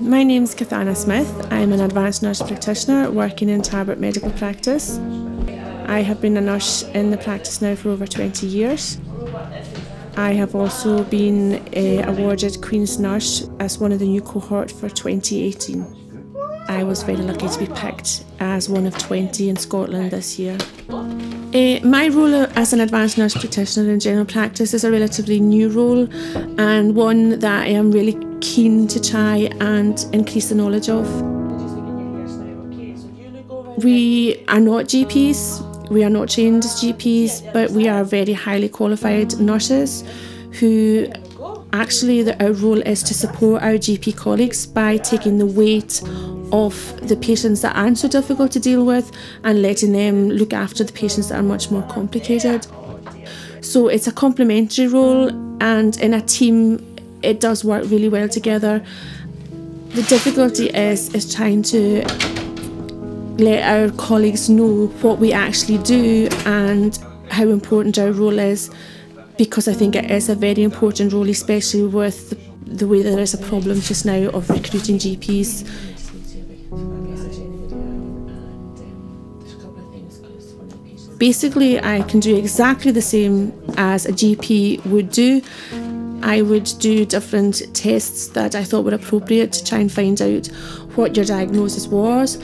My name is Cathana Smith. I'm an advanced nurse practitioner working in Tarbert Medical Practice. I have been a nurse in the practice now for over 20 years. I have also been uh, awarded Queen's Nurse as one of the new cohort for 2018. I was very lucky to be picked as one of 20 in Scotland this year. Uh, my role as an advanced nurse practitioner in general practice is a relatively new role and one that I am really keen to try and increase the knowledge of. We are not GPs, we are not trained as GPs, but we are very highly qualified nurses who actually the, our role is to support our GP colleagues by taking the weight of the patients that aren't so difficult to deal with and letting them look after the patients that are much more complicated. So it's a complementary role, and in a team, it does work really well together. The difficulty is is trying to let our colleagues know what we actually do and how important our role is because I think it is a very important role, especially with the way that there is a problem just now of recruiting GPs Basically, I can do exactly the same as a GP would do. I would do different tests that I thought were appropriate to try and find out what your diagnosis was.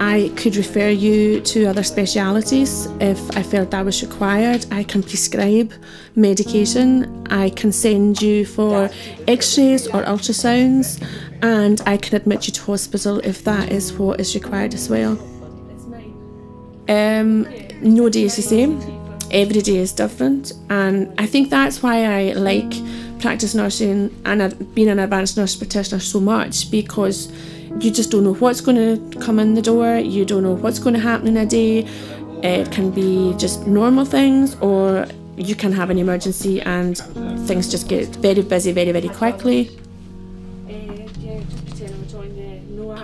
I could refer you to other specialities if I felt that was required. I can prescribe medication. I can send you for x rays or ultrasounds, and I can admit you to hospital if that is what is required as well. Um, no same. Every day is different, and I think that's why I like practice nursing and being an advanced nurse practitioner so much because you just don't know what's going to come in the door. You don't know what's going to happen in a day. It can be just normal things, or you can have an emergency and things just get very busy very, very quickly.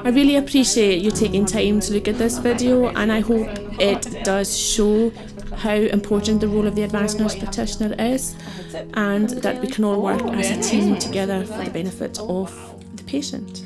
I really appreciate you taking time to look at this video and I hope it does show how important the role of the advanced nurse practitioner is and that we can all work as a team together for the benefit of the patient.